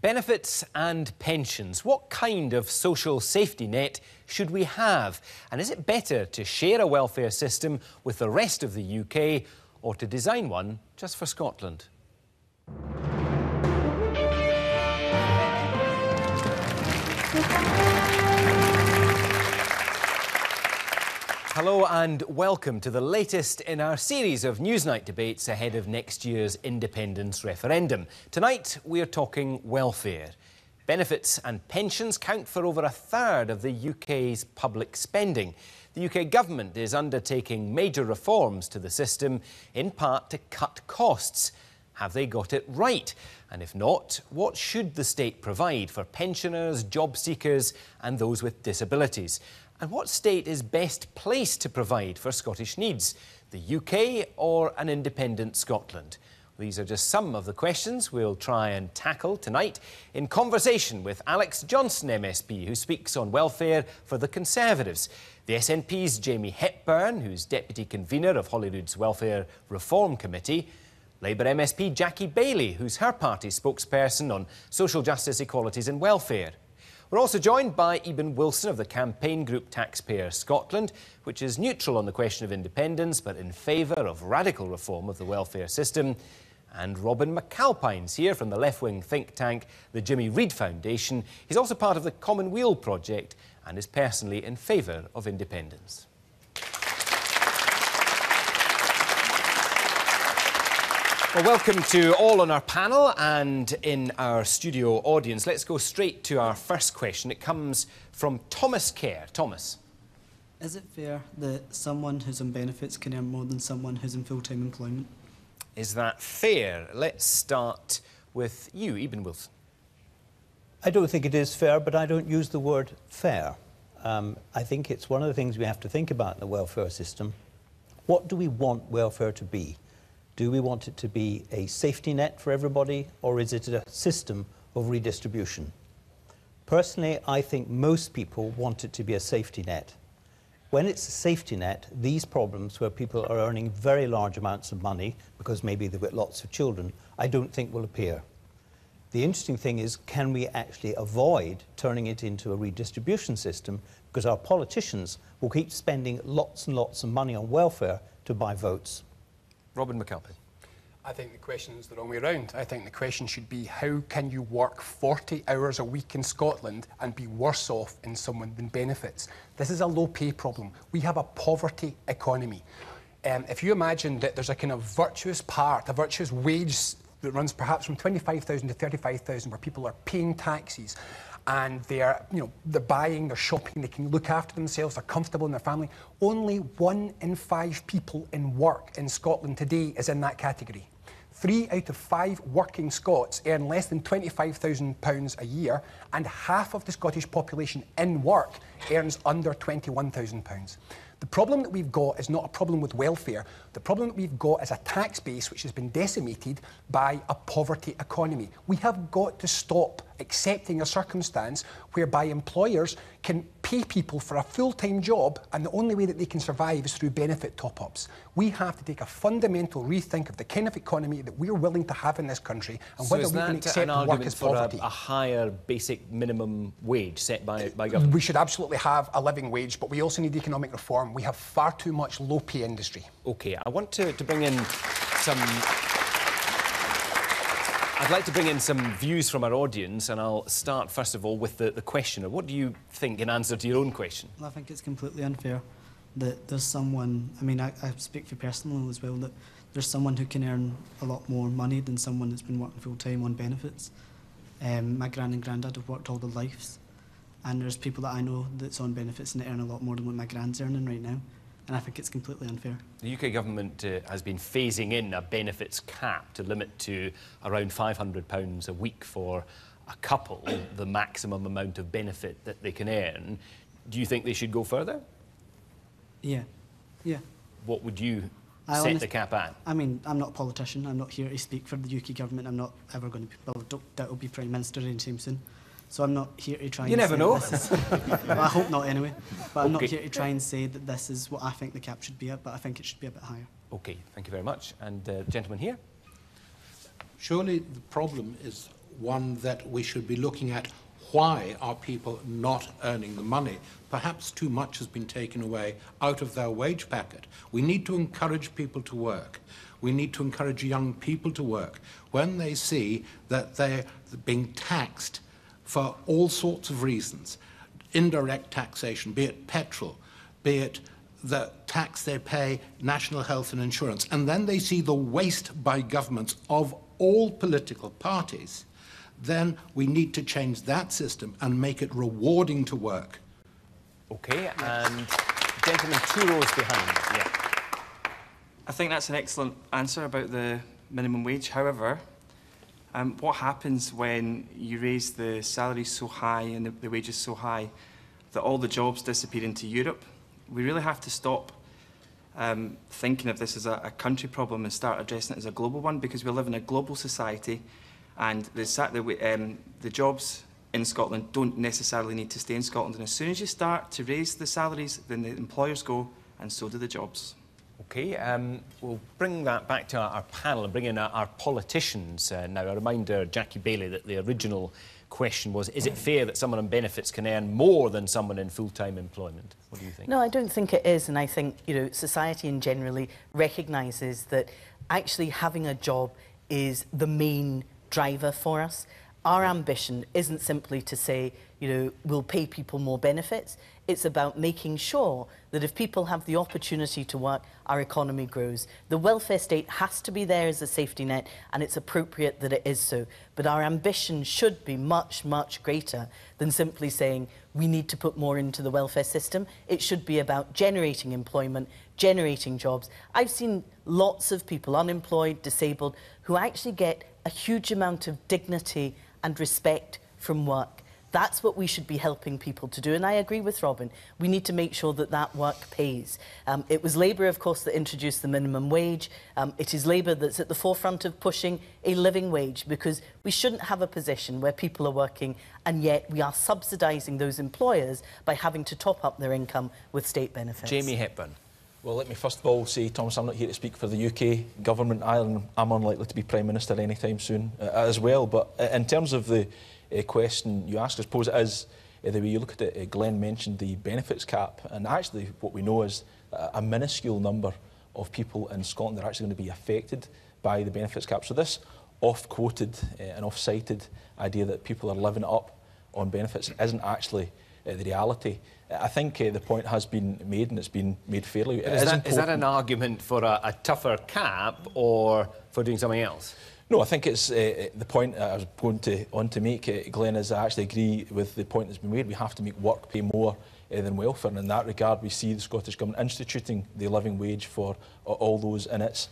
Benefits and pensions. What kind of social safety net should we have? And is it better to share a welfare system with the rest of the UK or to design one just for Scotland? Hello and welcome to the latest in our series of Newsnight debates ahead of next year's independence referendum. Tonight we are talking welfare. Benefits and pensions count for over a third of the UK's public spending. The UK government is undertaking major reforms to the system, in part to cut costs. Have they got it right? And if not, what should the state provide for pensioners, job seekers and those with disabilities? And what state is best placed to provide for Scottish needs? The UK or an independent Scotland? These are just some of the questions we'll try and tackle tonight in conversation with Alex Johnstone, MSP, who speaks on welfare for the Conservatives, the SNP's Jamie Hepburn, who's Deputy Convener of Holyrood's Welfare Reform Committee, Labour MSP Jackie Baillie, who's her party's spokesperson on social justice, equalities and welfare, we're also joined by Eben Wilson of the campaign group Taxpayer Scotland, which is neutral on the question of independence but in favour of radical reform of the welfare system. And Robin McAlpine's here from the left-wing think tank, the Jimmy Reid Foundation. He's also part of the Common Weal project and is personally in favour of independence. Well, welcome to all on our panel and in our studio audience. Let's go straight to our first question. It comes from Thomas Kerr. Thomas. Is it fair that someone who's on benefits can earn more than someone who's in full-time employment? Is that fair? Let's start with you, Eben Wilson. I don't think it is fair, but I don't use the word fair. Um, I think it's one of the things we have to think about in the welfare system. What do we want welfare to be? Do we want it to be a safety net for everybody, or is it a system of redistribution? Personally, I think most people want it to be a safety net. When it's a safety net, these problems where people are earning very large amounts of money because maybe they've got lots of children, I don't think will appear. The interesting thing is, can we actually avoid turning it into a redistribution system because our politicians will keep spending lots and lots of money on welfare to buy votes. Robin McAlpine. I think the question is the wrong way around. I think the question should be how can you work 40 hours a week in Scotland and be worse off in someone than benefits? This is a low pay problem. We have a poverty economy. Um, if you imagine that there's a kind of virtuous part, a virtuous wage that runs perhaps from 25,000 to 35,000 where people are paying taxes and they're, you know, they're buying, they're shopping, they can look after themselves, they're comfortable in their family. Only one in five people in work in Scotland today is in that category. Three out of five working Scots earn less than £25,000 a year, and half of the Scottish population in work earns under £21,000. The problem that we've got is not a problem with welfare. The problem that we've got is a tax base which has been decimated by a poverty economy. We have got to stop accepting a circumstance whereby employers can pay people for a full-time job and the only way that they can survive is through benefit top-ups. We have to take a fundamental rethink of the kind of economy that we're willing to have in this country and so whether we can accept work as poverty. A, a higher basic minimum wage set by, by uh, government? We should absolutely have a living wage, but we also need economic reform. We have far too much low-pay industry. OK, I want to, to bring in some I'd like to bring in some views from our audience, and I'll start, first of all, with the, the questioner. What do you think in answer to your own question? Well, I think it's completely unfair that there's someone, I mean, I, I speak for personal as well, that there's someone who can earn a lot more money than someone that's been working full-time on benefits. Um, my gran and granddad have worked all their lives, and there's people that I know that's on benefits and they earn a lot more than what my grand's earning right now and I think it's completely unfair. The UK government uh, has been phasing in a benefits cap to limit to around £500 a week for a couple, the maximum amount of benefit that they can earn. Do you think they should go further? Yeah, yeah. What would you I set the cap at? I mean, I'm not a politician. I'm not here to speak for the UK government. I'm not ever going to be, well, that will be Prime Minister anytime soon. So I'm not here to try you and never know. Is, well, I hope not anyway. But I'm not here to try and say that this is what I think the cap should be at, but I think it should be a bit higher. OK, thank you very much. And uh, gentleman here? Surely the problem is one that we should be looking at why are people not earning the money? Perhaps too much has been taken away out of their wage packet. We need to encourage people to work. We need to encourage young people to work. When they see that they're being taxed for all sorts of reasons, indirect taxation, be it petrol, be it the tax they pay, national health and insurance, and then they see the waste by governments of all political parties, then we need to change that system and make it rewarding to work. OK, and gentlemen, two rows behind. Yeah. I think that's an excellent answer about the minimum wage. However, um, what happens when you raise the salaries so high and the, the wages so high that all the jobs disappear into Europe? We really have to stop um, thinking of this as a, a country problem and start addressing it as a global one because we live in a global society and the, um, the jobs in Scotland don't necessarily need to stay in Scotland. And as soon as you start to raise the salaries, then the employers go and so do the jobs. OK, um, we'll bring that back to our, our panel and bring in our, our politicians uh, now. A reminder, Jackie Baillie, that the original question was, is it fair that someone on benefits can earn more than someone in full-time employment? What do you think? No, I don't think it is. And I think, you know, society in generally recognises that actually having a job is the main driver for us. Our ambition isn't simply to say, you know, we'll pay people more benefits. It's about making sure that if people have the opportunity to work, our economy grows. The welfare state has to be there as a safety net, and it's appropriate that it is so. But our ambition should be much, much greater than simply saying we need to put more into the welfare system. It should be about generating employment, generating jobs. I've seen lots of people, unemployed, disabled, who actually get a huge amount of dignity and respect from work. That's what we should be helping people to do. And I agree with Robin. We need to make sure that that work pays. Um, it was Labour, of course, that introduced the minimum wage. Um, it is Labour that's at the forefront of pushing a living wage because we shouldn't have a position where people are working and yet we are subsidising those employers by having to top up their income with state benefits. Jamie Hepburn. Well, let me first of all say, Thomas, I'm not here to speak for the UK government. Ireland. I'm unlikely to be Prime Minister anytime soon uh, as well. But uh, in terms of the uh, question you asked, I suppose it is uh, the way you look at it. Uh, Glenn mentioned the benefits cap, and actually what we know is a minuscule number of people in Scotland are actually going to be affected by the benefits cap. So this off-quoted uh, and off-cited idea that people are living up on benefits isn't actually uh, the reality. I think uh, the point has been made and it's been made fairly. Is, that, is that an argument for a, a tougher cap or for doing something else? No, I think it's uh, the point I was going to on to make, uh, Glenn, is I actually agree with the point that's been made. We have to make work pay more uh, than welfare. And in that regard, we see the Scottish Government instituting the living wage for all those in its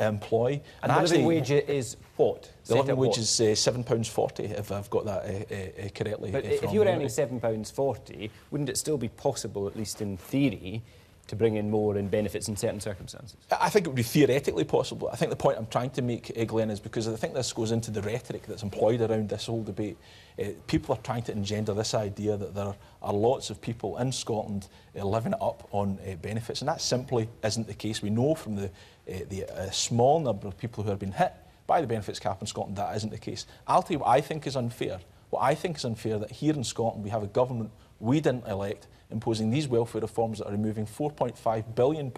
employ. And, the actually, living wage is what? The living wage is uh, £7.40, if I've got that correctly. But if you were earning £7.40, wouldn't it still be possible, at least in theory, to bring in more in benefits in certain circumstances? I think it would be theoretically possible. I think the point I'm trying to make, uh, Glenn, is because I think this goes into the rhetoric that's employed around this whole debate. Uh, people are trying to engender this idea that there are lots of people in Scotland uh, living up on uh, benefits, and that simply isn't the case. We know from the, the small number of people who have been hit by the benefits cap in Scotland that isn't the case. I'll tell you what I think is unfair. What I think is unfair that here in Scotland we have a government we didn't elect imposing these welfare reforms that are removing £4.5 billion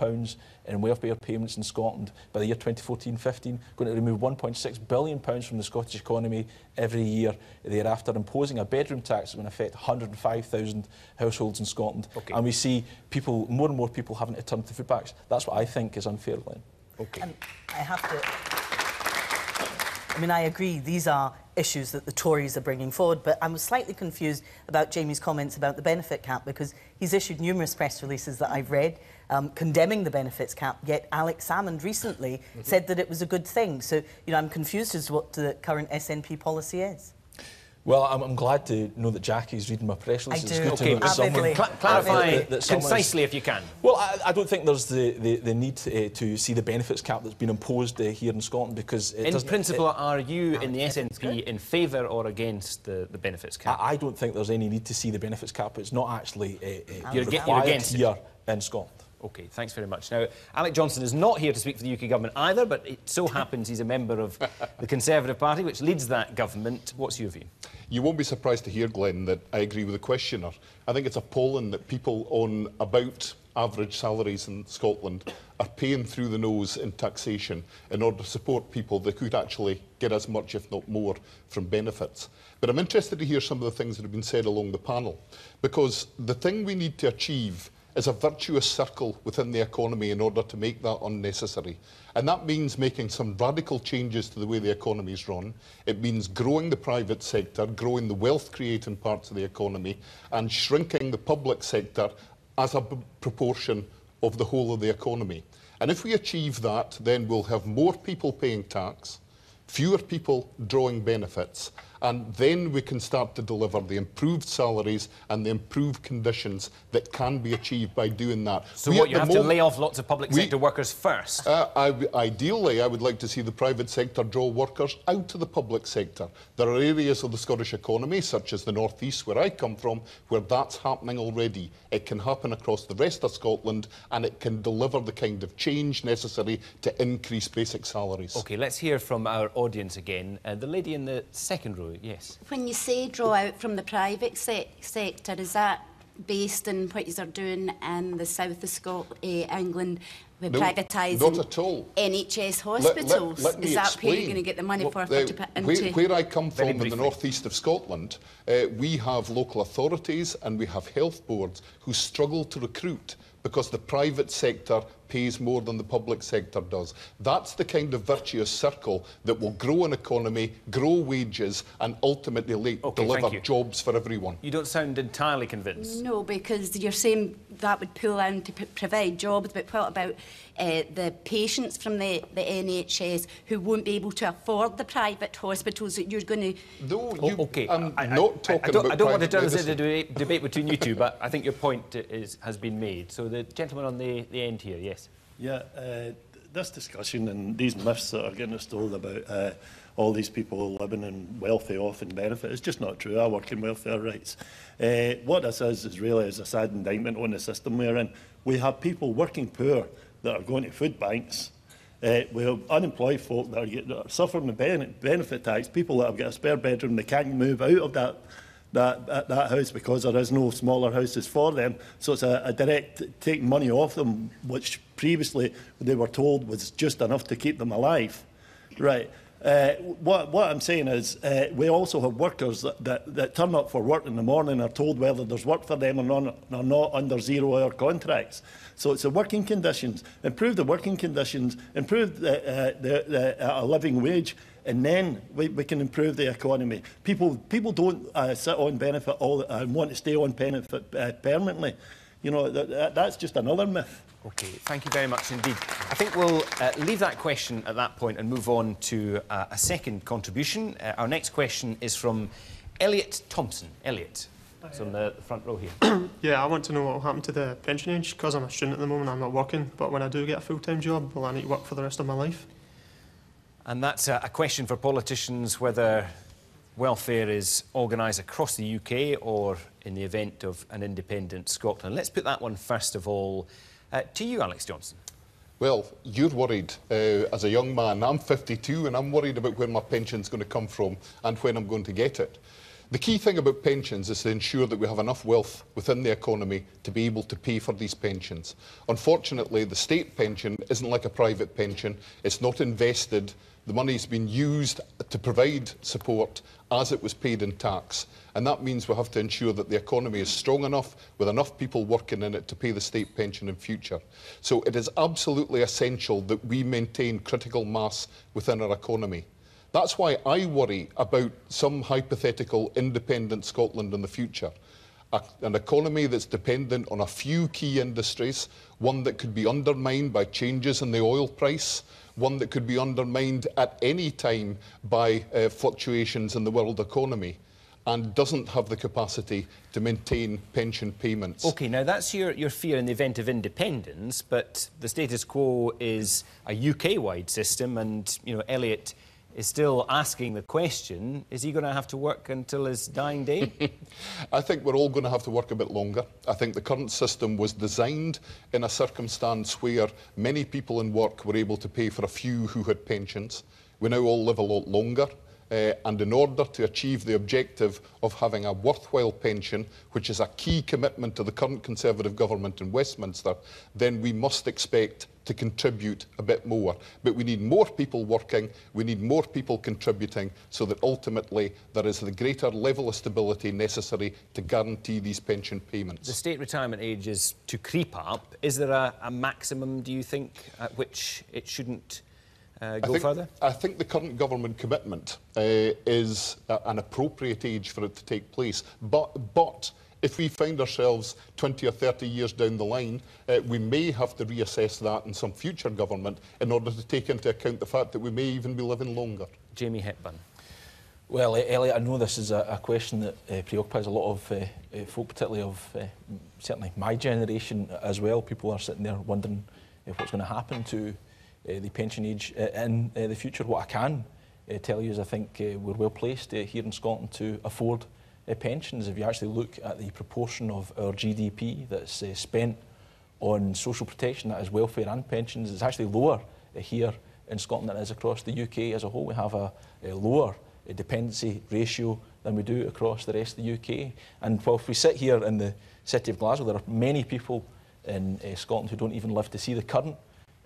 in welfare payments in Scotland by the year 2014-15, going to remove £1.6 billion from the Scottish economy every year thereafter, imposing a bedroom tax that will affect 105,000 households in Scotland. Okay. And we see people, more and more people having to turn to food banks. That's what I think is unfair, Glenn. Okay. And I have to... I mean, I agree, these are issues that the Tories are bringing forward, but I was slightly confused about Jamie's comments about the benefit cap because he's issued numerous press releases that I've read um, condemning the benefits cap, yet Alex Salmond recently mm -hmm. said that it was a good thing. So, you know, I'm confused as to what the current SNP policy is. Well, I'm, I'm, glad to know that Jackie's reading my press release. I it's do. good okay, to know someone... Cl clarify that, that concisely if you can. Well, I, I don't think there's the, the, the need uh, to see the benefits cap that's been imposed uh, here in Scotland because... in principle, it, are you in the SNP in favour or against the, the benefits cap? I, I, don't think there's any need to see the benefits cap. It's not actually uh, you're, you're against here it. in Scotland. OK, thanks very much. Now, Alec Johnstone is not here to speak for the UK government either, but it so happens he's a member of the Conservative Party, which leads that government. What's your view? You won't be surprised to hear, Glenn, that I agree with the questioner. I think it's appalling that people on about average salaries in Scotland are paying through the nose in taxation in order to support people that could actually get as much, if not more, from benefits. But I'm interested to hear some of the things that have been said along the panel, because the thing we need to achieve is a virtuous circle within the economy in order to make that unnecessary. And that means making some radical changes to the way the economy is run. It means growing the private sector, growing the wealth creating parts of the economy, and shrinking the public sector as a proportion of the whole of the economy. And if we achieve that, then we'll have more people paying tax, fewer people drawing benefits, and then we can start to deliver the improved salaries and the improved conditions that can be achieved by doing that. So we what, you have to lay off lots of public we, sector workers first? Uh, I, ideally, I would like to see the private sector draw workers out of the public sector. There are areas of the Scottish economy, such as the North East, where I come from, where that's happening already. It can happen across the rest of Scotland, and it can deliver the kind of change necessary to increase basic salaries. OK, let's hear from our audience again. Uh, the lady in the second row yes. When you say draw out from the private se sector, is that based on what you're doing in the south of Scotland, uh, England, with no, privatising not at all. NHS hospitals? Let, let, let is that explain. where you're going to get the money well, for? Uh, for where, where I come from in the northeast of Scotland, uh, we have local authorities and we have health boards who struggle to recruit because the private sector pays more than the public sector does. That's the kind of virtuous circle that will grow an economy, grow wages and ultimately okay, deliver jobs for everyone. You don't sound entirely convinced. No, because you're saying that would pull in to provide jobs, but what about uh, the patients from the, the NHS who won't be able to afford the private hospitals that you're going to... No, you, oh, okay. I'm I, not talking I, I don't, about I don't want to turn this into a debate, debate between you two, but I think your point is, has been made. So the gentleman on the, the end here, yes. Yeah, uh, this discussion and these myths that are getting us told about uh, all these people living in wealthy off and benefit It's just not true. I work in welfare rights. Uh, what this is, is really is a sad indictment on the system we're in. We have people working poor that are going to food banks. Uh, we have unemployed folk that are, that are suffering the benefit tax, people that have got a spare bedroom, they can't move out of that that, that house because there is no smaller houses for them. So it's a, a direct taking money off them, which previously they were told was just enough to keep them alive. Right. Uh, what, what I'm saying is uh, we also have workers that, that, that turn up for work in the morning and are told whether there's work for them or not, or not under zero-hour contracts. So it's the working conditions, improve the working conditions, improve the, uh, the, the, uh, a living wage, and then we, we can improve the economy. People, people don't uh, sit on benefit all, and uh, want to stay on benefit permanently. You know, that, that's just another myth. OK, thank you very much indeed. I think we'll uh, leave that question at that point and move on to uh, a second contribution. Uh, our next question is from Elliot Thompson. Elliot, it's on the front row here. yeah, I want to know what will happen to the pension age because I'm a student at the moment, I'm not working. But when I do get a full-time job, will I need to work for the rest of my life? And that's a, a question for politicians whether welfare is organised across the UK or in the event of an independent Scotland. Let's put that one first of all uh, to you, Alex Johnstone. Well, you're worried uh, as a young man. I'm 52 and I'm worried about where my pension's going to come from and when I'm going to get it. The key thing about pensions is to ensure that we have enough wealth within the economy to be able to pay for these pensions. Unfortunately, the state pension isn't like a private pension. It's not invested the money's been used to provide support as it was paid in tax. And that means we have to ensure that the economy is strong enough with enough people working in it to pay the state pension in future. So it is absolutely essential that we maintain critical mass within our economy. That's why I worry about some hypothetical independent Scotland in the future. A, an economy that's dependent on a few key industries, one that could be undermined by changes in the oil price, one that could be undermined at any time by uh, fluctuations in the world economy and doesn't have the capacity to maintain pension payments. OK, now that's your, your fear in the event of independence, but the status quo is a UK-wide system and, you know, Elliot is still asking the question, is he going to have to work until his dying day? I think we're all going to have to work a bit longer. I think the current system was designed in a circumstance where many people in work were able to pay for a few who had pensions. We now all live a lot longer. Uh, and in order to achieve the objective of having a worthwhile pension, which is a key commitment to the current Conservative government in Westminster, then we must expect to contribute a bit more. But we need more people working, we need more people contributing, so that ultimately there is the greater level of stability necessary to guarantee these pension payments. The state retirement age is to creep up. Is there a, a maximum, do you think, at which it shouldn't uh, go I think, further? I think the current government commitment uh, is a, an appropriate age for it to take place. But, but if we find ourselves 20 or 30 years down the line, uh, we may have to reassess that in some future government in order to take into account the fact that we may even be living longer. Jamie Hepburn. Well, Elliot, I know this is a, a question that uh, preoccupies a lot of uh, uh, folk, particularly of uh, certainly my generation as well. People are sitting there wondering uh, what's going to happen to the pension age uh, in uh, the future. What I can uh, tell you is I think uh, we're well placed uh, here in Scotland to afford uh, pensions. If you actually look at the proportion of our GDP that's uh, spent on social protection, that is welfare and pensions, it's actually lower uh, here in Scotland than it is across the UK as a whole. We have a, a lower uh, dependency ratio than we do across the rest of the UK. And whilst we sit here in the city of Glasgow, there are many people in uh, Scotland who don't even live to see the current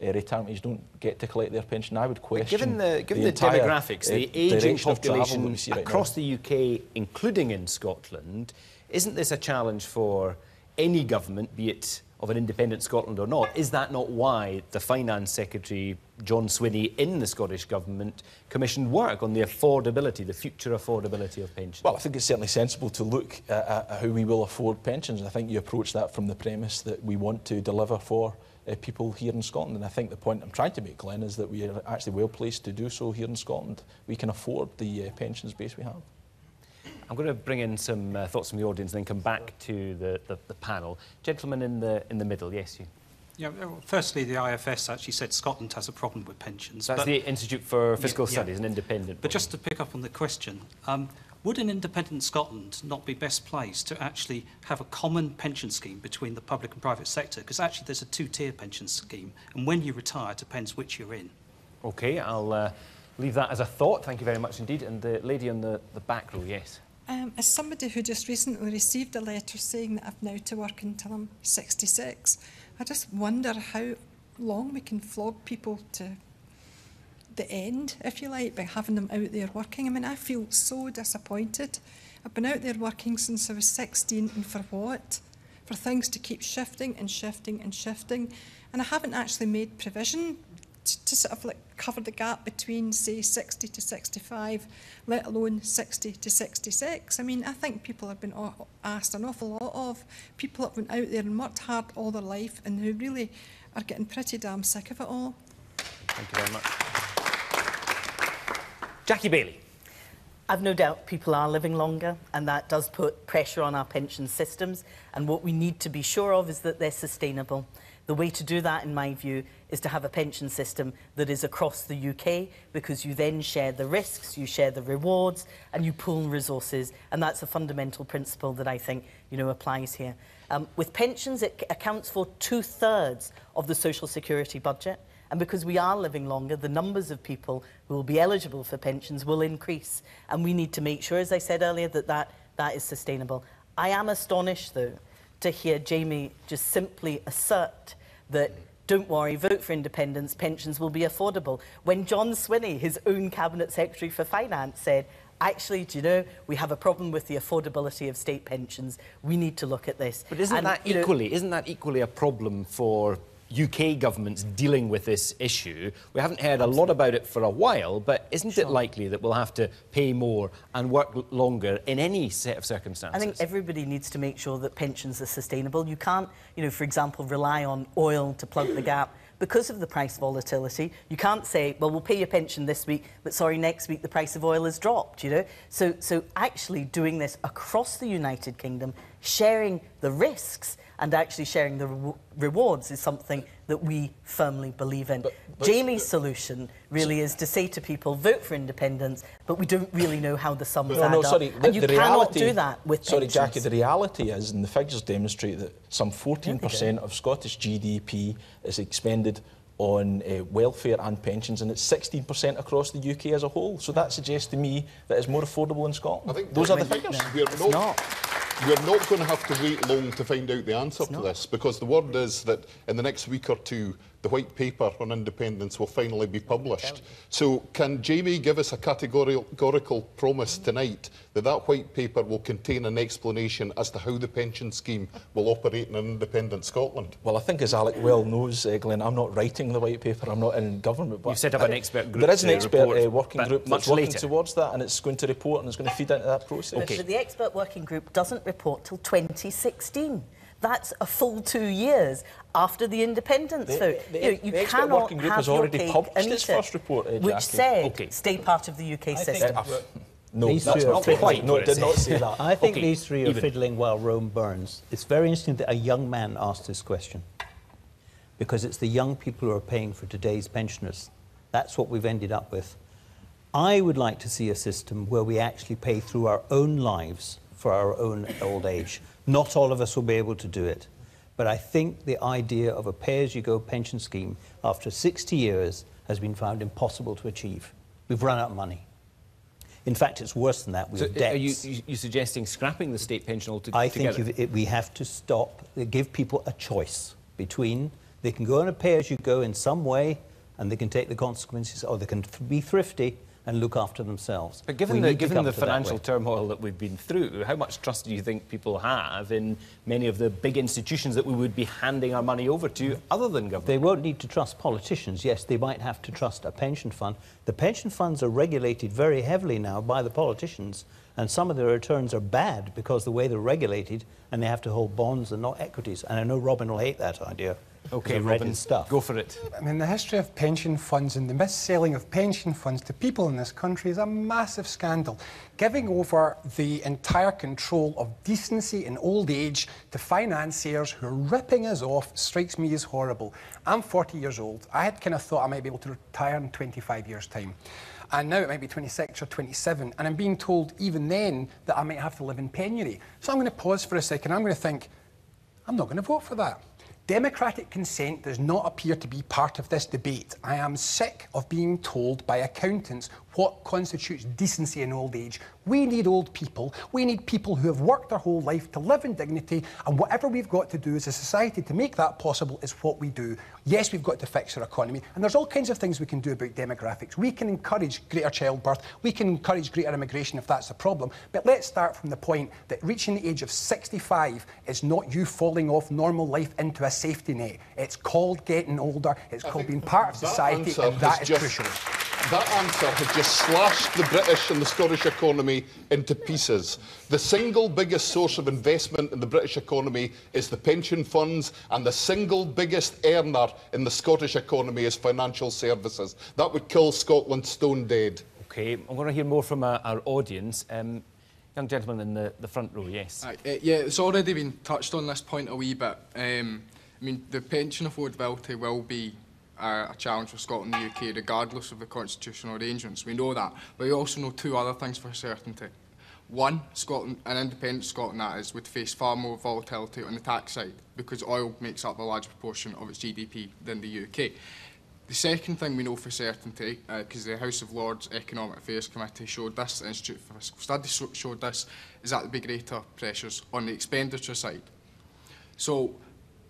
uh, retirement age don't get to collect their pension. I would question. Given the, given the, the entire, demographics, uh, the ageing direction of travel that population right across the UK, including in Scotland, isn't this a challenge for any government, be it of an independent Scotland or not? Is that not why the Finance Secretary, John Swinney, in the Scottish Government, commissioned work on the affordability, the future affordability of pensions? Well, I think it's certainly sensible to look at, at how we will afford pensions. And I think you approach that from the premise that we want to deliver for uh, people here in Scotland. And I think the point I'm trying to make, Glenn, is that we are actually well placed to do so here in Scotland. We can afford the uh, pensions base we have. I'm going to bring in some uh, thoughts from the audience and then come back to the, the, the panel. Gentleman in the, in the middle, yes, you. Yeah, well, firstly, the IFS actually said Scotland has a problem with pensions. That's but, the Institute for Fiscal yeah, Studies, an independent. But body. just to pick up on the question, um, would an independent Scotland not be best placed to actually have a common pension scheme between the public and private sector? Because actually there's a two-tier pension scheme, and when you retire, it depends which you're in. OK, I'll uh, leave that as a thought. Thank you very much indeed. And the lady on the, the back row, yes. Um, as somebody who just recently received a letter saying that I've now to work until I'm 66, I just wonder how long we can flog people to the end, if you like, by having them out there working. I mean, I feel so disappointed. I've been out there working since I was 16, and for what? For things to keep shifting and shifting and shifting. And I haven't actually made provision to, to sort of like cover the gap between, say, 60 to 65, let alone 60 to 66. I mean, I think people have been asked an awful lot of people that went out there and worked hard all their life and who really are getting pretty damn sick of it all. Thank you very much. Jackie Baillie. I've no doubt people are living longer, and that does put pressure on our pension systems. And what we need to be sure of is that they're sustainable. The way to do that, in my view, is to have a pension system that is across the UK because you then share the risks, you share the rewards, and you pool resources. And that's a fundamental principle that I think you know, applies here. Um, with pensions, it accounts for two thirds of the social security budget. And because we are living longer, the numbers of people who will be eligible for pensions will increase. And we need to make sure, as I said earlier, that that, that is sustainable. I am astonished, though, to hear Jamie just simply assert that don't worry, vote for independence, pensions will be affordable. When John Swinney, his own Cabinet Secretary for Finance, said, actually, do you know, we have a problem with the affordability of state pensions. We need to look at this. But isn't And, that you know, equally isn't that equally a problem for UK governments dealing with this issue? We haven't heard a lot about it for a while, but isn't it likely that we'll have to pay more and work longer in any set of circumstances? I think everybody needs to make sure that pensions are sustainable. You can't, you know, for example, rely on oil to plug the gap because of the price volatility. You can't say, well, we'll pay your pension this week, but sorry, next week the price of oil has dropped, you know? So, so actually doing this across the United Kingdom sharing the risks and actually sharing the re rewards is something that we firmly believe in. But, but, Jamie's solution really is to say to people, vote for independence, but we don't really know how the sums oh, no, add no, sorry, up. The, and you the cannot do that with Sorry, pensions. Jackie, the reality is, and the figures demonstrate that some 14% of Scottish GDP is expended on uh, welfare and pensions, and it's 16% across the UK as a whole. So that suggests to me that it's more affordable in Scotland. I think Those are the figures. We're not, not. We're not going to have to wait long to find out the answer it's to not. this, because the word is that in the next week or two, the white paper on independence will finally be published. So can Jamie give us a categorical promise tonight that that white paper will contain an explanation as to how the pension scheme will operate in an independent Scotland? Well, I think as Alec well knows, uh, Glenn, I'm not writing the white paper, I'm not in government. But You've set up an expert group There is an expert report, uh, working group that's working later. towards that and it's going to report and it's going to feed into that process. Okay. But the expert working group doesn't report till 2016. That's a full two years after the independence the, vote. The, you, know, you the cannot working group have has already your published and its first report, uh, which Jackie. said okay. stay part of the UK I system. No, these that's not quite. No, it did not say that. I think okay. these three are Even. fiddling while Rome burns. It's very interesting that a young man asked this question because it's the young people who are paying for today's pensioners. That's what we've ended up with. I would like to see a system where we actually pay through our own lives for our own old age. Not all of us will be able to do it. But I think the idea of a pay-as-you-go pension scheme after 60 years has been found impossible to achieve. We've run out of money. In fact, it's worse than that. We so have uh, debts. Are you, you suggesting scrapping the state pension altogether? I think it, we have to stop, uh, give people a choice between they can go on a pay-as-you-go in some way and they can take the consequences, or they can be thrifty and look after themselves. But given we the, given the financial turmoil that we've been through, how much trust do you think people have in many of the big institutions that we would be handing our money over to other than government? They won't need to trust politicians. Yes, they might have to trust a pension fund. The pension funds are regulated very heavily now by the politicians, and some of their returns are bad because the way they're regulated, and they have to hold bonds and not equities. And I know Robin will hate that idea. Okay, I've Robin, stuff. go for it. I mean, the history of pension funds and the mis-selling of pension funds to people in this country is a massive scandal. Giving over the entire control of decency in old age to financiers who are ripping us off strikes me as horrible. I'm 40 years old. I had kind of thought I might be able to retire in 25 years' time. And now it might be 26 or 27, and I'm being told even then that I might have to live in penury. So I'm going to pause for a second. I'm going to think, I'm not going to vote for that. Democratic consent does not appear to be part of this debate. I am sick of being told by accountants what constitutes decency in old age. We need old people. We need people who have worked their whole life to live in dignity, and whatever we've got to do as a society to make that possible is what we do. Yes, we've got to fix our economy, and there's all kinds of things we can do about demographics. We can encourage greater childbirth, we can encourage greater immigration if that's the problem, but let's start from the point that reaching the age of 65 is not you falling off normal life into a safety net. It's called getting older, it's called being part of society, and that is crucial. That answer has just slashed the British and the Scottish economy into pieces. The single biggest source of investment in the British economy is the pension funds, and the single biggest earner in the Scottish economy is financial services. That would kill Scotland stone dead. OK, I'm going to hear more from our, our audience. Um, young gentleman in the, the front row, yes. Uh, yeah, it's already been touched on this point a wee bit. Um, I mean, the pension affordability will be uh, a challenge for Scotland and the UK, regardless of the constitutional arrangements. We know that. But we also know two other things for certainty. One, Scotland, an independent Scotland that is, would face far more volatility on the tax side because oil makes up a larger proportion of its GDP than the UK. The second thing we know for certainty, because uh, the House of Lords Economic Affairs Committee showed this, the Institute for Fiscal Studies showed this, is that there will be greater pressures on the expenditure side. So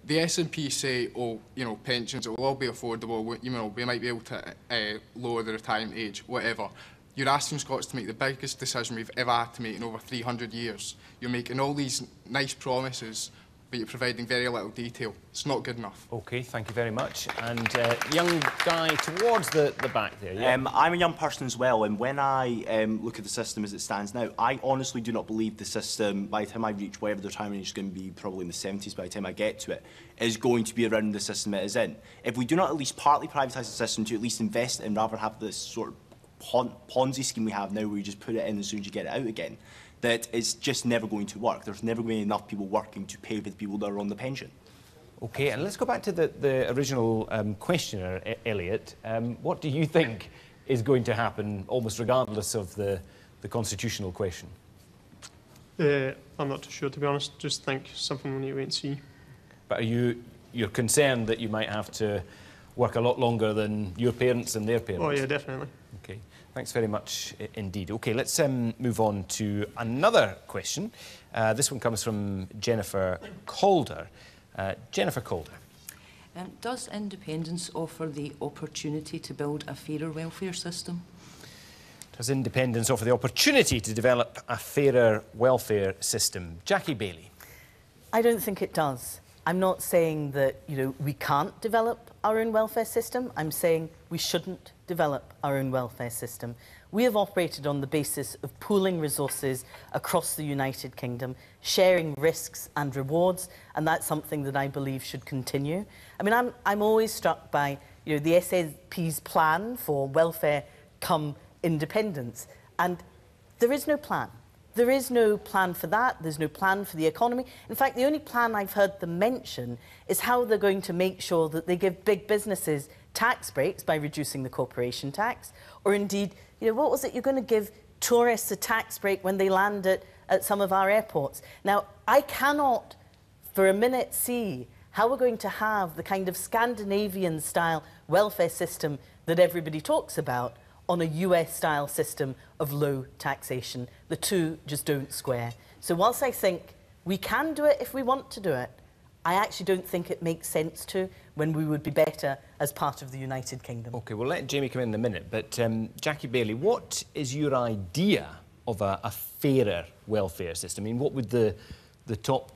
the SNP say, oh, you know, pensions, it will all be affordable, you know, we might be able to uh, lower the retirement age, whatever. You're asking Scots to make the biggest decision we've ever had to make in over 300 years. You're making all these nice promises, but you're providing very little detail. It's not good enough. OK, thank you very much. And uh, young guy towards the, the back there. Yeah? Um, I'm a young person as well, and when I um, look at the system as it stands now, I honestly do not believe the system, by the time I reach whatever the retirement age is going to be, probably in the 70s by the time I get to it, is going to be around the system it is in. If we do not at least partly privatise the system to at least invest in rather than have this sort of pon Ponzi scheme we have now where you just put it in as soon as you get it out again, that it's just never going to work. There's never going to be enough people working to pay for the people that are on the pension. Okay, and let's go back to the, the original um, questioner, E- Elliot. Um, what do you think is going to happen, almost regardless of the, the constitutional question? Uh, I'm not too sure, to be honest. Just think something we need to wait and see. But are you you're concerned that you might have to work a lot longer than your parents and their parents? Oh, yeah, definitely. Okay, thanks very much indeed. Okay, let's um, move on to another question. Uh, this one comes from Jennifer Calder. Uh, Jennifer Calder. Um, does independence offer the opportunity to build a fairer welfare system? Does independence offer the opportunity to develop a fairer welfare system? Jackie Baillie. I don't think it does. I'm not saying that you know we can't develop our own welfare system. I'm saying we shouldn't develop our own welfare system. We have operated on the basis of pooling resources across the United Kingdom, sharing risks and rewards, and that's something that I believe should continue. I mean, I'm, I'm always struck by you know, the SNP's plan for welfare come independence, and there is no plan. There is no plan for that. There's no plan for the economy. In fact, the only plan I've heard them mention is how they're going to make sure that they give big businesses tax breaks by reducing the corporation tax, or indeed, you know, what was it? You're going to give tourists a tax break when they land at, at some of our airports. Now, I cannot for a minute see how we're going to have the kind of Scandinavian style welfare system that everybody talks about on a US style system of low taxation. The two just don't square. So, whilst I think we can do it if we want to do it, I actually don't think it makes sense to when we would be better as part of the United Kingdom. Okay, we'll let Jamie come in in a minute, but um, Jackie Baillie, what is your idea of a, a fairer welfare system? I mean, what would the, the top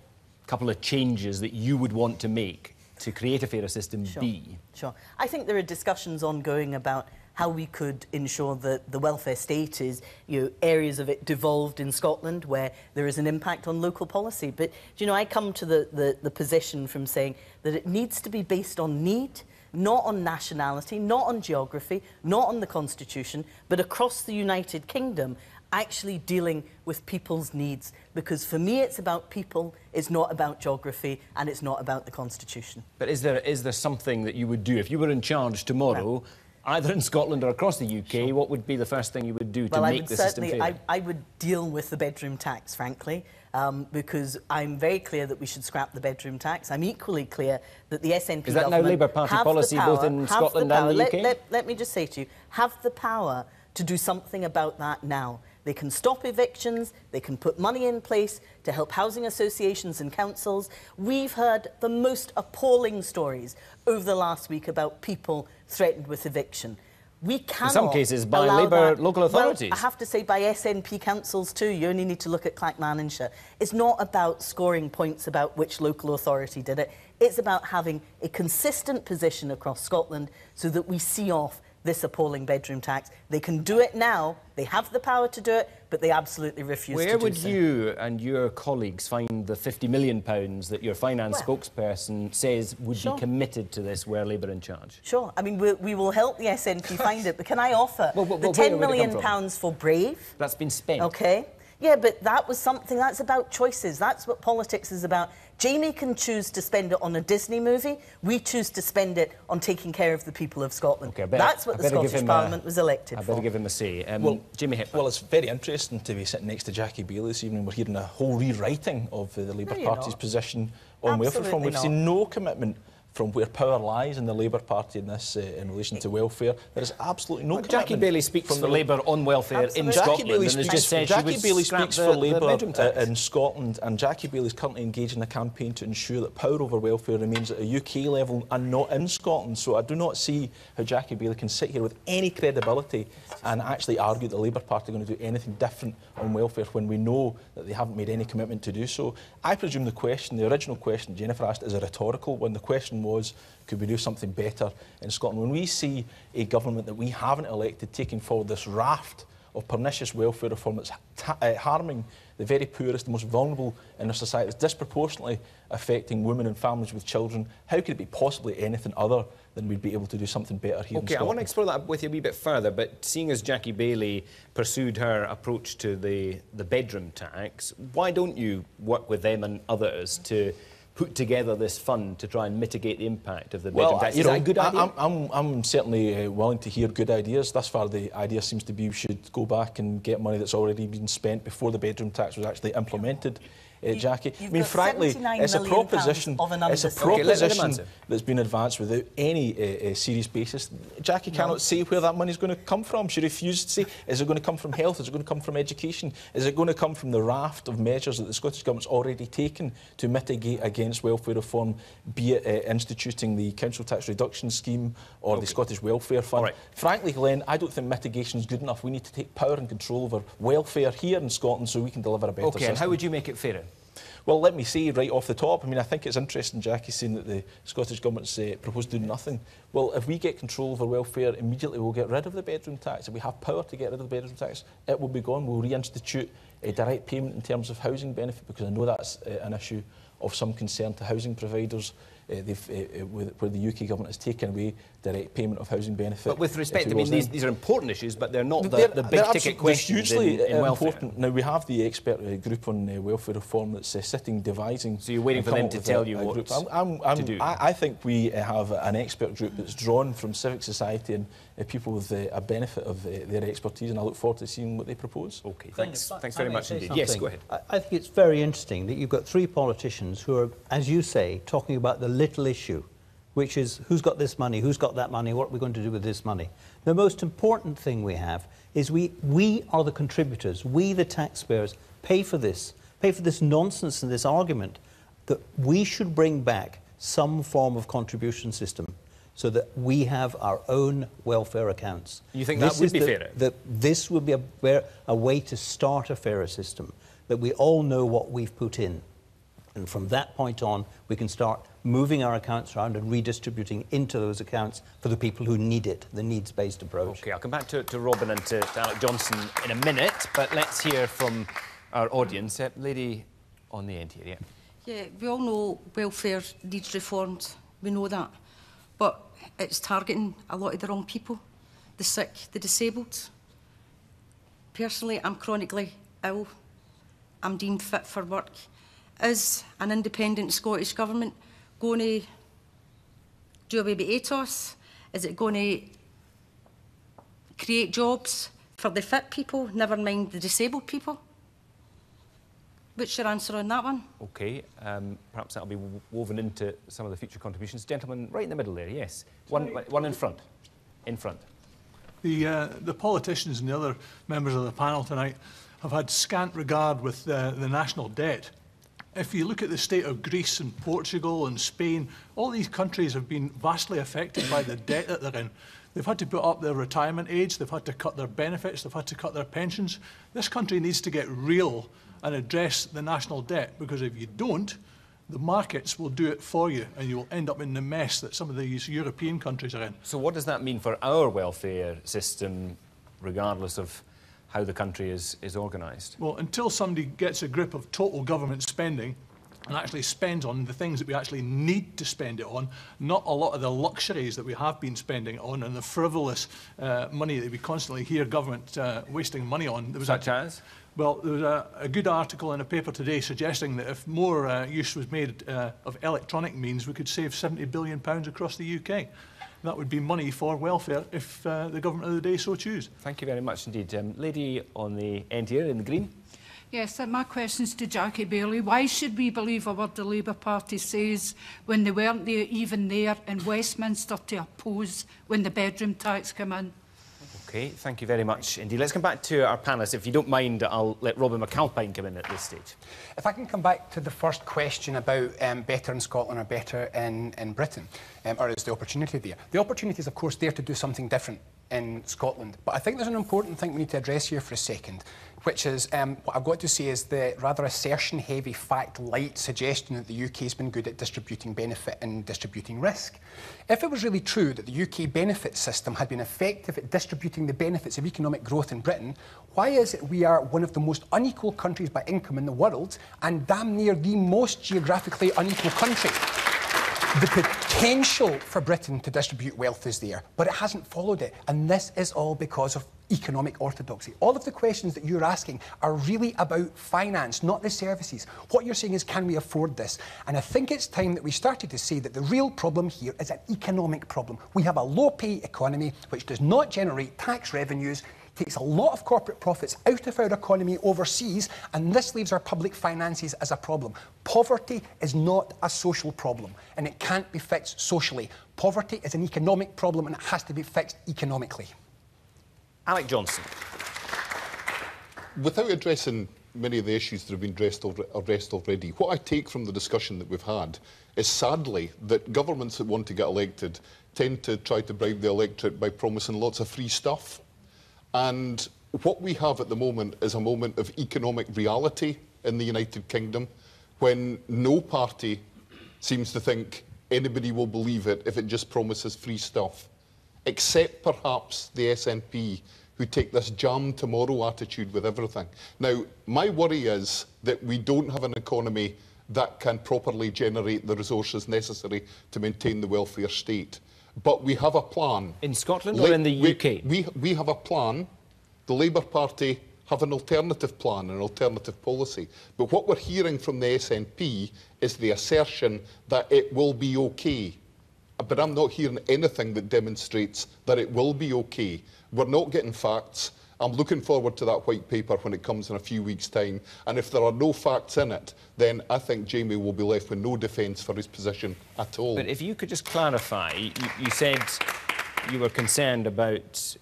couple of changes that you would want to make to create a fairer system Sure. be? Sure. I think there are discussions ongoing about how we could ensure that the welfare state is, you know, areas of it devolved in Scotland where there is an impact on local policy. But, do you know, I come to the, the, the position from saying that it needs to be based on need, not on nationality, not on geography, not on the constitution, but across the United Kingdom, actually dealing with people's needs. Because for me, it's about people, it's not about geography, and it's not about the constitution. But is there, is there something that you would do if you were in charge tomorrow, either in Scotland or across the UK? What would be the first thing you would do to well, make would the system certainly, fairer? I, I would deal with the bedroom tax, frankly, um, because I'm very clear that we should scrap the bedroom tax. I'm equally clear that the SNP Is that now Labour Party policy both power- in have Scotland the and the let, UK? Let, let me just say to you, have the power to do something about that now. They can stop evictions, they can put money in place to help housing associations and councils. We've heard the most appalling stories over the last week about people threatened with eviction. We cannot In some cases by Labour local Well, authorities. I have to say by SNP councils too. You only need to look at Clackmannanshire. It's not about scoring points about which local authority did it. It's about having a consistent position across Scotland so that we see off this appalling bedroom tax. They can do it now. They have the power to do it, but they absolutely refuse Where to do would so. you and your colleagues find the 50 million pounds that your finance Well- spokesperson says would Sure. be committed to this were Labour in charge? Sure. I mean, we, we will help the SNP find it, but can I offer Well, well, the well, where- 10 where'd it come million from? pounds for Brave? That's been spent. Okay. Yeah, but that was something that's about choices. That's what politics is about. Jamie can choose to spend it on a Disney movie. We choose to spend it on taking care of the people of Scotland. Okay, better- that's what I the Scottish him a- Parliament was elected I for. better give him a say. Um, Well, Jamie Hepburn. Well, it's very interesting to be sitting next to Jackie Baillie this evening. We're hearing a whole rewriting of uh, the Labour No, Party's not. position on welfare reform. We've not. seen no commitment from where power lies in the Labour Party in this uh, in relation to welfare. There is absolutely no Well. Jackie Baillie speaks from for the Labour on welfare in Absolutely. Scotland Jackie Baillie speaks, just said Jackie Baillie speaks the, for Labour uh, in Scotland, and Jackie Baillie is currently engaged in a campaign to ensure that power over welfare remains at a UK level and not in Scotland. So I do not see how Jackie Baillie can sit here with any credibility and actually argue that the Labour Party are going to do anything different on welfare when we know that they haven't made any commitment to do so. I presume the question, the original question Jennifer asked, is a rhetorical one. The question was, could we do something better in Scotland? When we see a government that we haven't elected taking forward this raft of pernicious welfare reform that's uh, harming the very poorest, the most vulnerable in our society, it's disproportionately affecting women and families with children. How could it be possibly anything other than we'd be able to do something better here okay, in I want to explore that with you a wee bit further, but seeing as Jackie Baillie pursued her approach to the, the bedroom tax, why don't you work with them and others to put together this fund to try and mitigate the impact of the well, bedroom tax. You Is know, that a good idea? I'm, I'm, I'm certainly uh, willing to hear good ideas. Thus far, the idea seems to be we should go back and get money that's already been spent before the bedroom tax was actually implemented. Uh, Jackie, I mean, frankly, it's a proposition. It's a proposition okay, that's been advanced without any uh, uh, serious basis. Jackie no. cannot say where that money is going to come from. She refused to say. Is it going to come from health? Is it going to come from education? Is it going to come from the raft of measures that the Scottish Government's already taken to mitigate against welfare reform, be it uh, instituting the council tax reduction scheme or okay. the Scottish Welfare Fund? Right. Frankly, Glenn, I don't think mitigation is good enough. We need to take power and control over welfare here in Scotland so we can deliver a better okay, system. and how would you make it fairer? Well, let me say right off the top, I mean, I think it's interesting, Jackie, saying that the Scottish Government's uh, proposed doing nothing. Well, if we get control over welfare, immediately we'll get rid of the bedroom tax. If we have power to get rid of the bedroom tax, it will be gone. We'll reinstitute a direct payment in terms of housing benefit, because I know that's uh, an issue of some concern to housing providers. Uh, uh, uh where the UK government has taken away direct payment of housing benefit. But with respect, I mean, these, these, are important issues, but they're not the, they're, the big ticket questions hugely in, in important. Now, we have the expert uh, group on uh, welfare reform that's uh, sitting devising. So you're waiting for them to tell a, you what I'm, I'm, I'm, to do? I, I think we uh, have an expert group that's drawn from civic society and uh, people with uh, a benefit of their expertise, and I look forward to seeing what they propose. Okay, thanks. Thanks very much indeed. Yes, go ahead. I, I think it's very interesting that you've got three politicians who are, as you say, talking about the little issue which is who's got this money, who's got that money, what are we going to do with this money? The most important thing we have is we, we are the contributors, we the taxpayers pay for this, pay for this nonsense and this argument that we should bring back some form of contribution system so that we have our own welfare accounts. You think this that would be the, fairer? That this would be a, a way to start a fairer system, that we all know what we've put in. And from that point on, we can start moving our accounts around and redistributing into those accounts for the people who need it, the needs-based approach. OK, I'll come back to, to Robin and to, to Alec Johnstone in a minute, but let's hear from our audience. Uh, lady on the end here, yeah. Yeah, we all know welfare needs reformed. We know that. But it's targeting a lot of the wrong people, the sick, the disabled. Personally, I'm chronically ill. I'm deemed fit for work. Is an independent Scottish Government going to do away with ATOS? Is it going to create jobs for the fit people, never mind the disabled people? What's your answer on that one? OK, um, perhaps that'll be woven into some of the future contributions. Gentlemen, right in the middle there, yes. One, one in front. In front. The, uh, the politicians and the other members of the panel tonight have had scant regard with uh, the national debt if you look at the state of Greece and Portugal and Spain, all these countries have been vastly affected by the debt that they're in. They've had to put up their retirement age, they've had to cut their benefits, they've had to cut their pensions. This country needs to get real and address the national debt because if you don't, the markets will do it for you and you will end up in the mess that some of these European countries are in. So what does that mean for our welfare system, regardless of how the country is, is organised? Well, until somebody gets a grip of total government spending and actually spends on the things that we actually need to spend it on, not a lot of the luxuries that we have been spending on and the frivolous uh, money that we constantly hear government uh, wasting money on. There was Such a, as? Well, there was a, a good article in a paper today suggesting that if more uh, use was made uh, of electronic means, we could save £70 billion across the UK that would be money for welfare if uh, the government of the day so choose. Thank you very much indeed. Um, lady on the end here in the green. Yes, uh, my question is to Jackie Baillie. Why should we believe a word the Labour Party says when they weren't there, even there in Westminster to oppose when the bedroom tax came in? OK, thank you very much indeed. Let's come back to our panellists. If you don't mind, I'll let Robin McAlpine come in at this stage. If I can come back to the first question about um, better in Scotland or better in, in Britain, um, or is the opportunity there? The opportunity is, of course, there to do something different in Scotland. But I think there's an important thing we need to address here for a second, which is um, what I've got to say is the rather assertion-heavy, fact-light suggestion that the UK has been good at distributing benefit and distributing risk. If it was really true that the UK benefit system had been effective at distributing the benefits of economic growth in Britain, why is it we are one of the most unequal countries by income in the world and damn near the most geographically unequal country? The potential for Britain to distribute wealth is there, but it hasn't followed it. And this is all because of economic orthodoxy. All of the questions that you're asking are really about finance, not the services. What you're saying is, can we afford this? And I think it's time that we started to say that the real problem here is an economic problem. We have a low pay economy which does not generate tax revenues takes a lot of corporate profits out of our economy overseas, and this leaves our public finances as a problem. Poverty is not a social problem, and it can't be fixed socially. Poverty is an economic problem, and it has to be fixed economically. Alec Johnstone. Without addressing many of the issues that have been addressed, addressed already, what I take from the discussion that we've had is sadly that governments that want to get elected tend to try to bribe the electorate by promising lots of free stuff. And what we have at the moment is a moment of economic reality in the United Kingdom when no party seems to think anybody will believe it if it just promises free stuff, except perhaps the SNP who take this jam tomorrow attitude with everything. Now, my worry is that we don't have an economy that can properly generate the resources necessary to maintain the welfare state. But we have a plan. In Scotland or in the we, UK? We, we have a plan. The Labour Party have an alternative plan, an alternative policy. But what we're hearing from the SNP is the assertion that it will be okay. But I'm not hearing anything that demonstrates that it will be okay. We're not getting facts. I'm looking forward to that white paper when it comes in a few weeks' time. And if there are no facts in it, then I think Jamie will be left with no defence for his position at all. But if you could just clarify, you, you said you were concerned about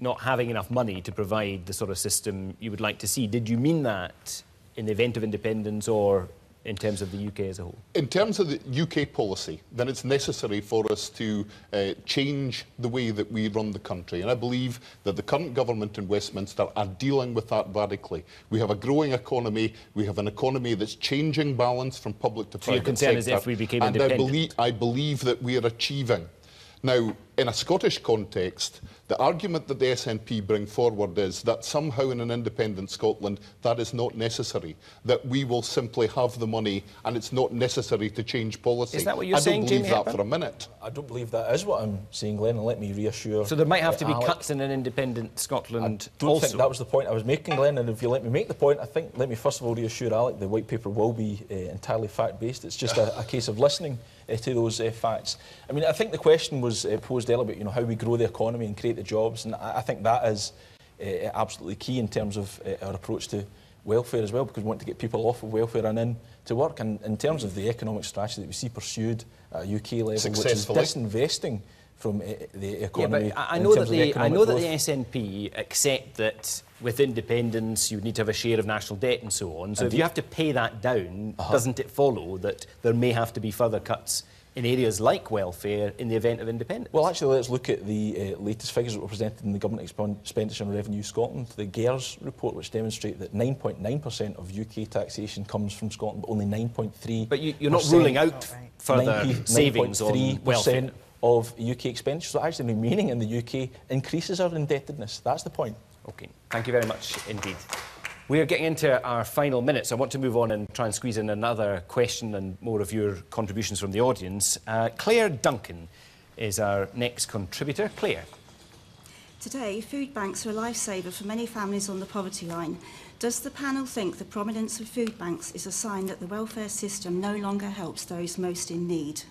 not having enough money to provide the sort of system you would like to see. Did you mean that in the event of independence or in terms of the UK as a whole? In terms of the UK policy, then it's necessary for us to uh, change the way that we run the country. And I believe that the current government in Westminster are dealing with that radically. We have a growing economy. We have an economy that's changing balance from public to so private your concern sector. is if we became and independent? I believe, I believe that we are achieving. Now, in a Scottish context, the argument that the SNP bring forward is that somehow in an independent Scotland that is not necessary, that we will simply have the money and it's not necessary to change policy. Is that what you're I saying, don't believe Jamie that Hepburn? for a minute. I don't believe that is what I'm saying, Glenn, and let me reassure. So there might have to be Alec. cuts in an independent Scotland I don't also. think that was the point I was making, Glenn. And if you let me make the point, I think let me first of all reassure Alec the white paper will be uh, entirely fact-based. It's just a, a case of listening uh, to those uh, facts. I mean, I think the question was uh, posed earlier about you know how we grow the economy and create the jobs, and I, I think that is uh, absolutely key in terms of uh, our approach to welfare as well, because we want to get people off of welfare and in to work. And in terms of the economic strategy that we see pursued at UK level, which is disinvesting from uh, the Yeah, economy. but I know that of the, I know that the SNP accept that with independence you need to have a share of national debt and so on. So if you have to pay that down, Uh-huh. doesn't it follow that there may have to be further cuts in areas like welfare in the event of independence? Well, actually, let's look at the uh, latest figures that were presented in the Government Expenditure and Revenue Scotland, the GERS report, which demonstrate that 9.9% of UK taxation comes from Scotland, but only 9.3 But you, you're not ruling out further 90 savings on 9.3% welfare. of UK expenditure. So actually remaining in the UK increases our indebtedness. That's the point. Okay, thank you very much indeed. We are getting into our final minutes. I want to move on and try and squeeze in another question and more of your contributions from the audience. Uh, Claire Duncan is our next contributor. Claire. Today, food banks are a lifesaver for many families on the poverty line. Does the panel think the prominence of food banks is a sign that the welfare system no longer helps those most in need?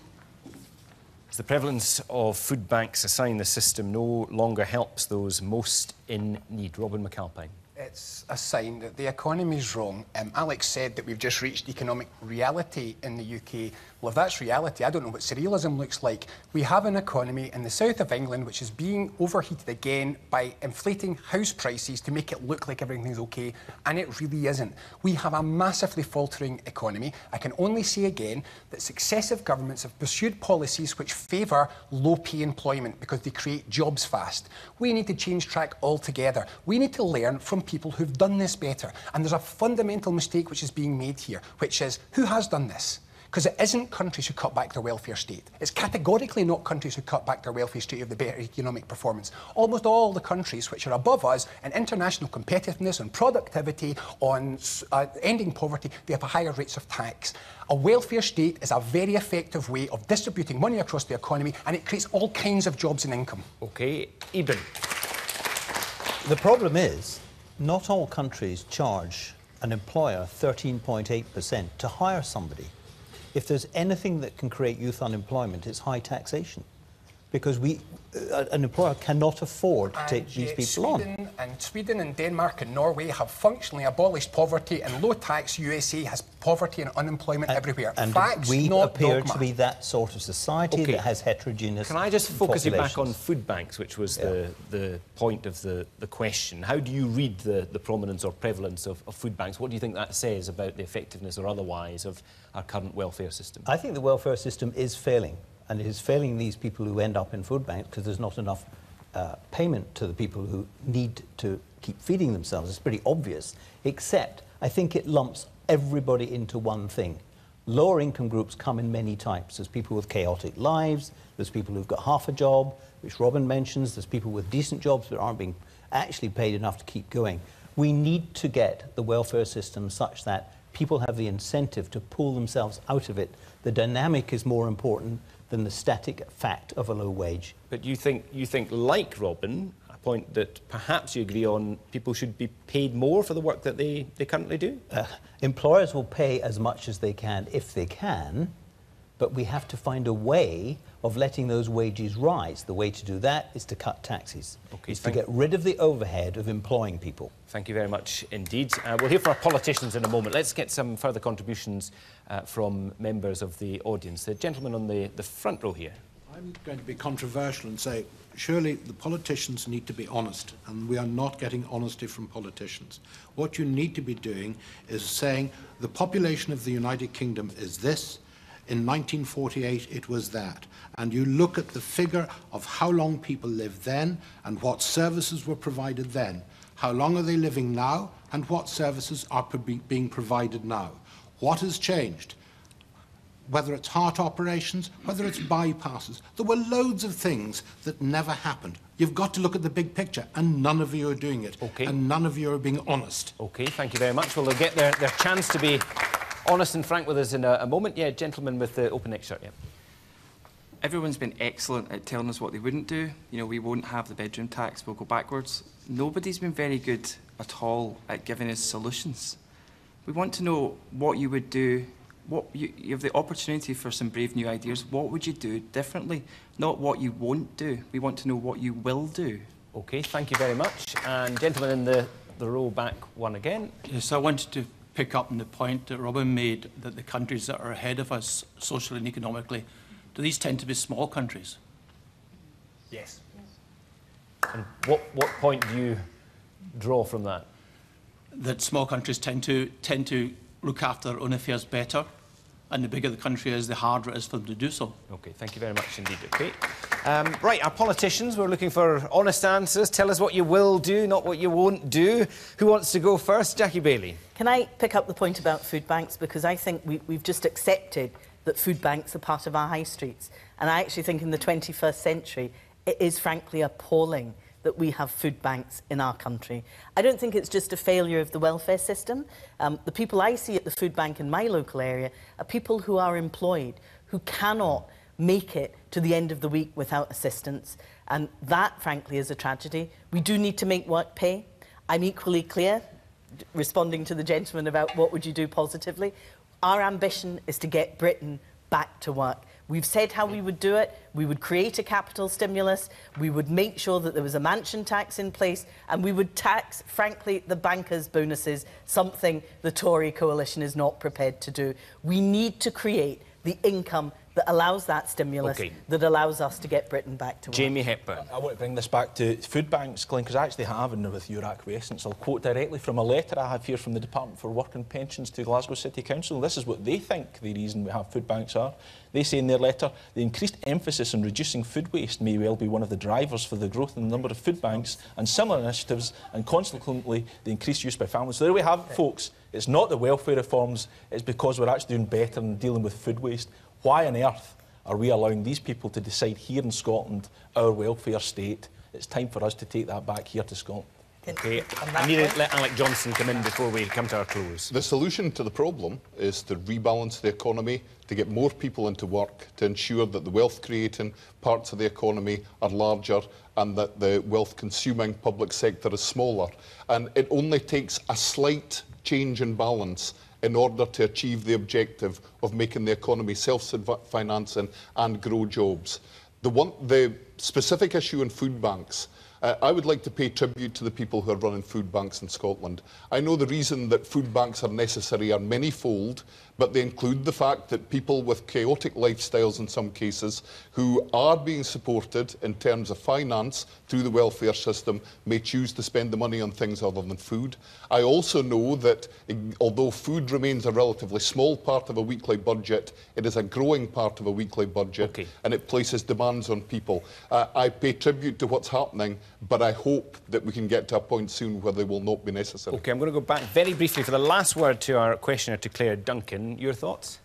Is the prevalence of food banks a sign the system no longer helps those most in need? Robin McAlpine. It's a sign that the economy is wrong. Um, Alex said that we've just reached economic reality in the UK. Well, if that's reality, I don't know what surrealism looks like. We have an economy in the south of England which is being overheated again by inflating house prices to make it look like everything's okay, and it really isn't. We have a massively faltering economy. I can only say again that successive governments have pursued policies which favour low pay employment because they create jobs fast. We need to change track altogether. We need to learn from people who've done this better. And there's a fundamental mistake which is being made here, which is who has done this? Because it isn't countries who cut back their welfare state. It's categorically not countries who cut back their welfare state of the better economic performance. Almost all the countries which are above us in international competitiveness, on productivity, on uh, ending poverty, they have higher rates of tax. A welfare state is a very effective way of distributing money across the economy and it creates all kinds of jobs and income. OK, Eben. The problem is, not all countries charge an employer 13.8% to hire somebody. If there's anything that can create youth unemployment, it's high taxation. Because we, uh, an employer cannot afford to take these people Sweden on. And Sweden and Denmark and Norway have functionally abolished poverty, and low tax USA has poverty and unemployment everywhere. And Facts, we not appear dogma. to be that sort of society Okay. that has heterogeneous Can I just focus you back on food banks, which was the, the point of the, the question? How do you read the, the prominence or prevalence of, of food banks? What do you think that says about the effectiveness or otherwise of our current welfare system? I think the welfare system is failing, and it is failing these people who end up in food banks because there's not enough uh, payment to the people who need to keep feeding themselves. It's pretty obvious, except I think it lumps everybody into one thing. Lower income groups come in many types. There's people with chaotic lives, there's people who've got half a job, which Robin mentions, there's people with decent jobs but aren't being actually paid enough to keep going. We need to get the welfare system such that people have the incentive to pull themselves out of it. The dynamic is more important than the static fact of a low wage. But you think, you think, like Robin, a point that perhaps you agree on, people should be paid more for the work that they, they currently do? Uh, employers will pay as much as they can if they can, but we have to find a way of letting those wages rise. The way to do that is to cut taxes. Okay, is to get rid of the overhead of employing people. Thank you very much indeed. Uh, we'll hear from our politicians in a moment. Let's get some further contributions uh, from members of the audience. The gentleman on the, the front row here. I'm going to be controversial and say, surely the politicians need to be honest, and we are not getting honesty from politicians. What you need to be doing is saying the population of the United Kingdom is this, in 1948 it was that. And you look at the figure of how long people lived then and what services were provided then. How long are they living now and what services are pro- being provided now? What has changed? whether it's heart operations, whether it's bypasses. There were loads of things that never happened. You've got to look at the big picture, and none of you are doing it. Okay. And none of you are being honest. OK, thank you very much. Well, they'll get their, their chance to be honest and frank with us in a, a moment. Yeah, gentleman with the open neck shirt, yeah. Everyone's been excellent at telling us what they wouldn't do. You know, we won't have the bedroom tax, we'll go backwards. Nobody's been very good at all at giving us solutions. We want to know what you would do. What you, you have the opportunity for some brave new ideas. What would you do differently? Not what you won't do. We want to know what you will do. OK, thank you very much. And gentleman in the, the row back one again. Yes, I wanted to pick up on the point that Robin made that the countries that are ahead of us socially and economically, do these tend to be small countries? Yes. And what, what point do you draw from that? That small countries tend to tend to look after their own affairs better, and the bigger the country is, the harder it is for them to do so. OK, thank you very much indeed. OK. Um, right, our politicians, we're looking for honest answers. Tell us what you will do, not what you won't do. Who wants to go first? Jackie Baillie. Can I pick up the point about food banks? Because I think we, we've just accepted that food banks are part of our high streets. And I actually think in the 21st century, it is frankly appalling that we have food banks in our country. I don't think it's just a failure of the welfare system. Um, the people I see at the food bank in my local area are people who are employed, who cannot make it to the end of the week without assistance. And that, frankly, is a tragedy. We do need to make work pay. I'm equally clear, responding to the gentleman about what would you do positively. Our ambition is to get Britain back to work. We've said how we would do it. We would create a capital stimulus. We would make sure that there was a mansion tax in place. And we would tax, frankly, the bankers' bonuses, something the Tory coalition is not prepared to do. We need to create the income that allows that stimulus, Okay. that allows us to get Britain back to work. Jamie Hepburn. I want to bring this back to food banks, Glenn, because I actually have, and with your acquiescence, I'll quote directly from a letter I have here from the Department for Work and Pensions to Glasgow City Council. This is what they think the reason we have food banks are. They say in their letter, the increased emphasis on reducing food waste may well be one of the drivers for the growth in the number of food banks and similar initiatives, and consequently the increased use by families. So there we have it, folks. It's not the welfare reforms, it's because we're actually doing better in dealing with food waste. Why on earth are we allowing these people to decide here in Scotland our welfare state? It's time for us to take that back here to Scotland. Okay, I need to let Alec Johnstone come in before we come to our close. The solution to the problem is to rebalance the economy, to get more people into work, to ensure that the wealth creating parts of the economy are larger and that the wealth consuming public sector is smaller. And it only takes a slight change in balance in order to achieve the objective of making the economy self-financing and grow jobs. The, one, the specific issue in food banks uh, I would like to pay tribute to the people who are running food banks in Scotland. I know the reason that food banks are necessary are manyfold, but they include the fact that people with chaotic lifestyles in some cases who are being supported in terms of finance through the welfare system may choose to spend the money on things other than food. I also know that eh, although food remains a relatively small part of a weekly budget, it is a growing part of a weekly budget Okay. and it places demands on people. Uh, I pay tribute to what's happening, but I hope that we can get to a point soon where they will not be necessary. Okay, I'm going to go back very briefly for the last word to our questioner, to Claire Duncan. Your thoughts?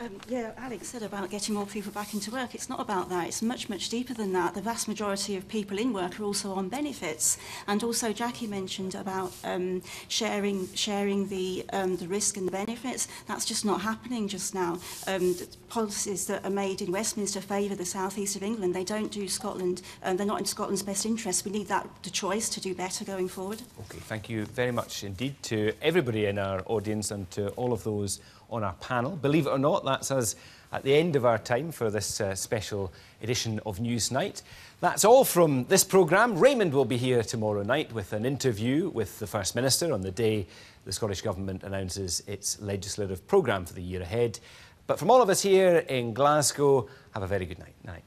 Um, yeah, Alex said about getting more people back into work. It's not about that. It's much, much deeper than that. The vast majority of people in work are also on benefits. And also, Jackie mentioned about um, sharing, sharing the, um, the risk and the benefits. That's just not happening just now. Um, the policies that are made in Westminster favour the southeast of England. They don't do Scotland. Um, they're not in Scotland's best interest. We need that the choice to do better going forward. Okay, thank you very much indeed to everybody in our audience and to all of those on our panel. Believe it or not, that's us at the end of our time for this uh, special edition of Newsnight. That's all from this programme. Raymond will be here tomorrow night with an interview with the First Minister on the day the Scottish Government announces its legislative programme for the year ahead. But from all of us here in Glasgow, have a very good night. night.